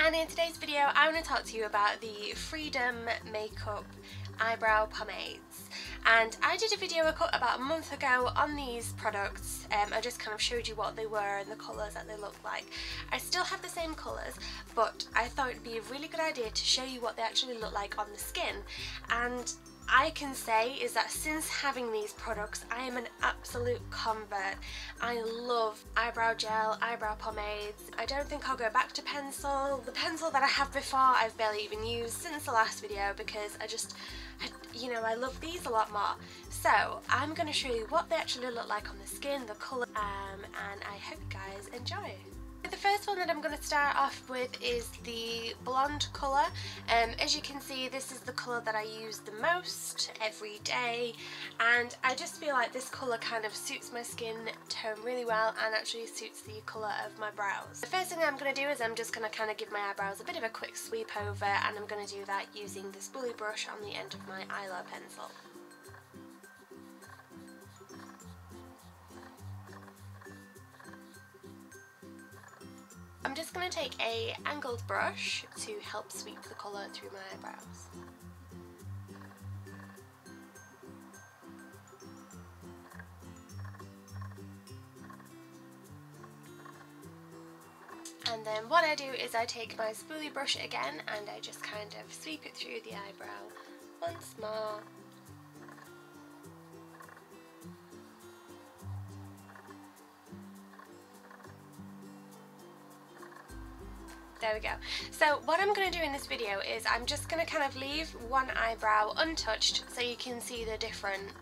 and in today's video I want to talk to you about the Freedom Makeup Eyebrow Pomades. And I did a video about a month ago on these products. Um, I just kind of showed you what they were and the colours that they look like. I still have the same colours but I thought it would be a really good idea to show you what they actually look like on the skin. And I can say is that since having these products I am an absolute convert. I love eyebrow gel, eyebrow pomades. I don't think I'll go back to pencil. The pencil that I have before I've barely even used since the last video because I just, I, you know, I love these a lot more. So I'm going to show you what they actually look like on the skin, the colour, um, and I hope you guys enjoy. The first one that I'm going to start off with is the blonde colour. Um, as you can see this is the colour that I use the most every day and I just feel like this colour kind of suits my skin tone really well and actually suits the colour of my brows. The first thing I'm going to do is I'm just going to kind of give my eyebrows a bit of a quick sweep over and I'm going to do that using this spoolie brush on the end of my eyeliner pencil. I'm just going to take a angled brush to help sweep the colour through my eyebrows. And then what I do is I take my spoolie brush again and I just kind of sweep it through the eyebrow once more There we go. So what I'm going to do in this video is I'm just going to kind of leave one eyebrow untouched so you can see the different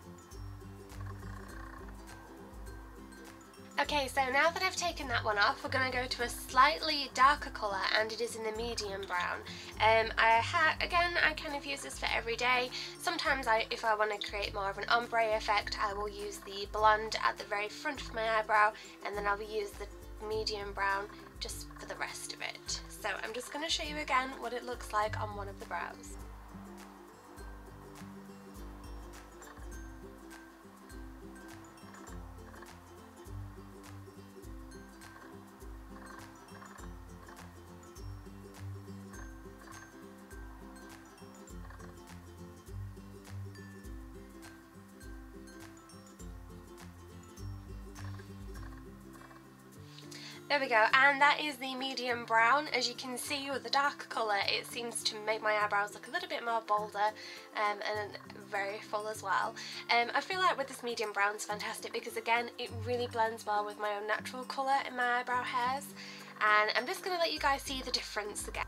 Okay, so now that I've taken that one off, we're going to go to a slightly darker colour and it is in the medium brown. Um, I ha Again, I kind of use this for every day. Sometimes I, if I want to create more of an ombre effect, I will use the blonde at the very front of my eyebrow and then I'll use the medium brown just for the rest of it. So I'm just going to show you again what it looks like on one of the brows. There we go, and that is the medium brown. As you can see with the dark colour, it seems to make my eyebrows look a little bit more bolder um, and very full as well. Um, I feel like with this medium brown is fantastic because again, it really blends well with my own natural colour in my eyebrow hairs. And I'm just going to let you guys see the difference again.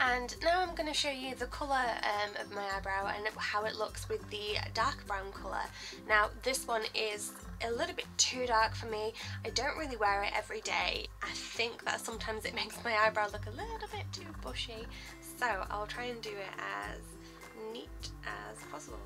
And now I'm going to show you the colour um, of my eyebrow and how it looks with the dark brown colour. Now this one is a little bit too dark for me. I don't really wear it every day. I think that sometimes it makes my eyebrow look a little bit too bushy. So I'll try and do it as neat as possible.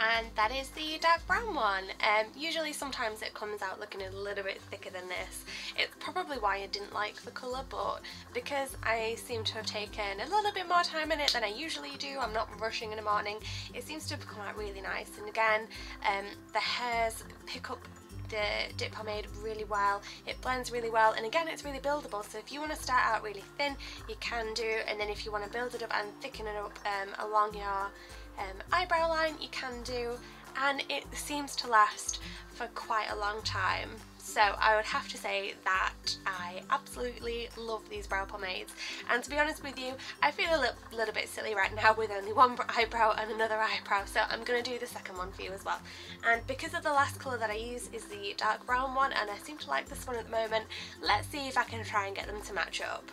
And that is the dark brown one. Um, usually sometimes it comes out looking a little bit thicker than this. It's probably why I didn't like the colour but because I seem to have taken a little bit more time in it than I usually do, I'm not rushing in the morning, it seems to have come out really nice. And again um, the hairs pick up the dip pomade really well. It blends really well. And again it's really buildable. So if you want to start out really thin you can do. And then if you want to build it up and thicken it up um, along your um, eyebrow line you can do and it seems to last for quite a long time. So I would have to say that I absolutely love these brow pomades and to be honest with you I feel a little, little bit silly right now with only one eyebrow and another eyebrow so I'm going to do the second one for you as well and because of the last colour that I use is the dark brown one and I seem to like this one at the moment let's see if I can try and get them to match up.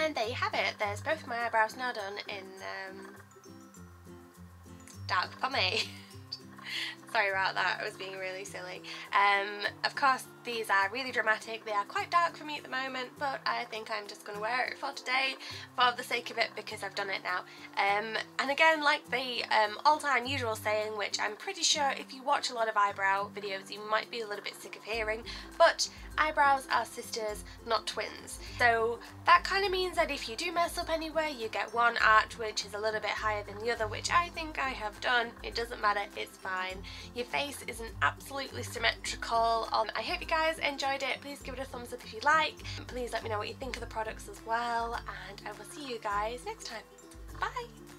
And there you have it. There's both my eyebrows now done in um, dark pomade. Sorry about that, I was being really silly. Um, of course, these are really dramatic. They are quite dark for me at the moment, but I think I'm just going to wear it for today for the sake of it because I've done it now. Um, and again, like the um, all-time usual saying, which I'm pretty sure if you watch a lot of eyebrow videos, you might be a little bit sick of hearing, but eyebrows are sisters, not twins. So that kind of means that if you do mess up anywhere, you get one arch which is a little bit higher than the other, which I think I have done. It doesn't matter, it's fine. Your face isn't absolutely symmetrical. Um, I hope you guys enjoyed it. Please give it a thumbs up if you like. Please let me know what you think of the products as well. And I will see you guys next time. Bye!